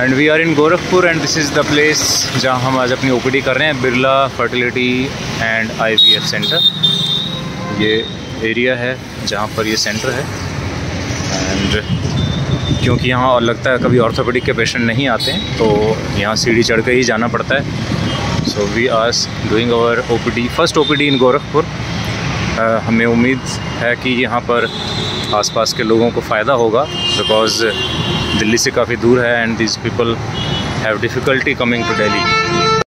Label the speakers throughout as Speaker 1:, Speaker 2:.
Speaker 1: And we are in Gorakhpur and this is the place जहाँ हम आज अपनी ओपीडी कर रहे हैं, Birla fertility and IVF centre ये एरिया है जहाँ पर ये सेंटर है। एंड क्योंकि यहाँ और लगता है कभी ऑर्थोपेडिक के पेशेंट नहीं आते हैं तो यहाँ सीढ़ी चढ़ के ही जाना पड़ता है। So we are doing our the first O P D in Gorakhpur हमें उम्मीद है कि यहाँ पर आसपास के लोगों को फ़ायदा होगा बिकॉज़ दिल्ली से काफ़ी दूर है and this people have difficulty coming to Delhi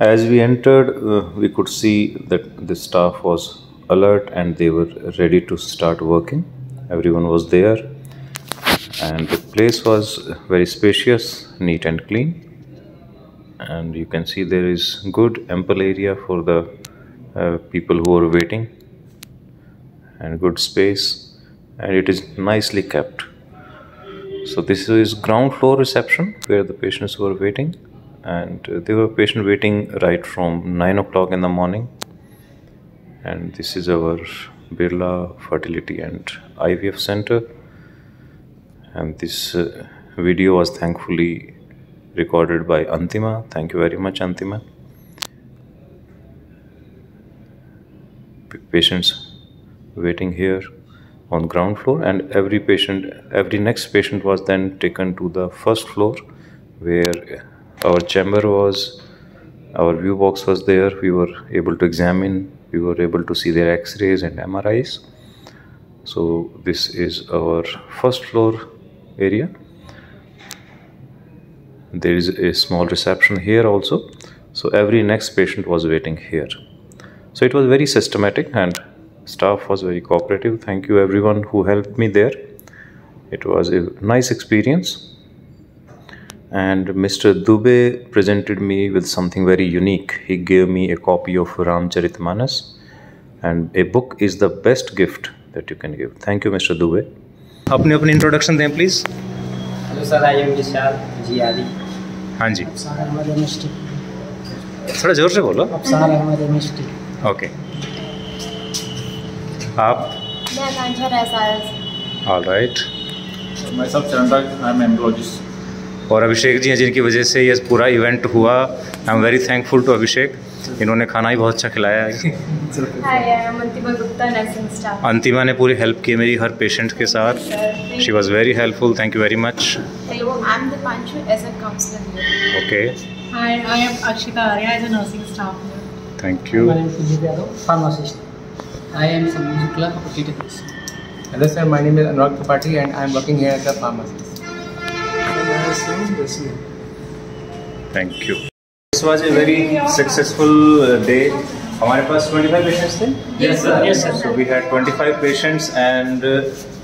Speaker 1: As we entered, uh, we could see that the staff was alert and they were ready to start working. Everyone was there, and the place was very spacious, neat, and clean. And you can see there is good ample area for the uh, people who are waiting, and good space, and it is nicely kept. So this is ground floor reception where the patients were waiting, and uh, there were patient waiting right from nine o'clock in the morning. And this is our Birla Fertility and IVF Center. And this uh, video was thankfully recorded by Antima. Thank you very much, Antima. Patients waiting here on ground floor and every patient every next patient was then taken to the first floor where our chamber was our view box was there. We were able to examine we were able to see their x-rays and mris so this is our first floor area. There is a small reception here also. So every next patient was waiting here. So it was very systematic and staff was very cooperative thank you everyone who helped me there it was a nice experience and mr dubey presented me with something very unique he gave me a copy of ramcharitmanas and a book is the best gift that you can give thank you mr dubey अपनी अपनी introduction दें please
Speaker 2: hello sir I am Vishal ji आदि
Speaker 1: हाँ जी
Speaker 3: अफसार अहमद मिस्टी
Speaker 1: थोड़ा जोर से बोलो
Speaker 3: अफसार अहमद मिस्टी
Speaker 1: okay आप?
Speaker 4: मैं
Speaker 1: ऑल राइट. और अभिषेक जी हैं जिनकी वजह से ये पूरा इवेंट हुआ। I am very thankful to Abhishek. इन्होंने खाना ही बहुत अच्छा खिलाया है।
Speaker 4: Hi I am Antima Gupta nursing staff
Speaker 1: Antima ने पूरी हेल्प की मेरी हर पेशेंट के साथ।
Speaker 4: She was very helpful thank you very
Speaker 1: much
Speaker 5: hello I am I am as a nursing staff here.
Speaker 1: Thank you
Speaker 3: My name is Sudeep Yadav, pharmacist. I am Shukla,
Speaker 2: working here as a pharmacist
Speaker 1: thank you this was a very successful day हमारे पास 25 patients थे
Speaker 5: Yes, sir. Yes, sir.
Speaker 1: So we had 25 patients and uh,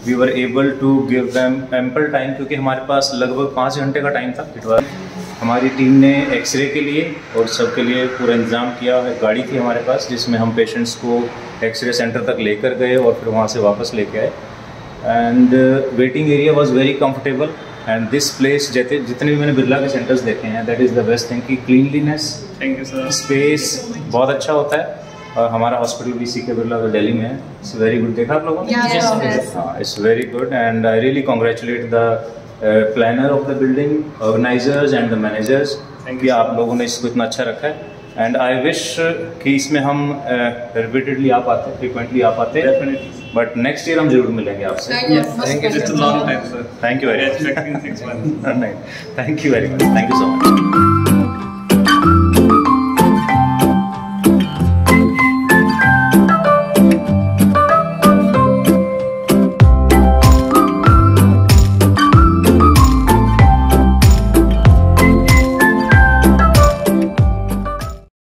Speaker 1: we were able to give them ample time क्योंकि हमारे पास लगभग पाँच घंटे का time था इट was हमारी टीम ने एक्सरे के लिए और सबके लिए पूरा इंतज़ाम किया है गाड़ी थी हमारे पास जिसमें हम पेशेंट्स को एक्सरे सेंटर तक लेकर गए और फिर वहाँ से वापस लेके आए। And waiting area was very comfortable and this place जैसे जितने भी मैंने बिरला के सेंटर्स देखे हैं that is the best thing कि cleanliness
Speaker 6: Thank you, sir.
Speaker 1: Space बहुत अच्छा होता है। और हमारा हॉस्पिटल भी सी के बिरला तो दिल्ली में है। इट्स वेरी गुड देखा आप लोगों ने. It's very good and I really congratulate the planner of the building organisers and the managers
Speaker 6: Thank
Speaker 1: कि
Speaker 6: you,
Speaker 1: आप लोगों ने इसको इतना अच्छा रखा है। एंड आई विश कि इसमें हम रिपीटेडली आ पाते फ्रिक्वेंटली आ पाते।
Speaker 6: Definitely.
Speaker 1: बट नेक्स्ट ईयर हम ज़रूर मिलेंगे आपसे।
Speaker 6: Yes, thank you. Just a long time, thank you very.
Speaker 1: Much thank you very much thank you so much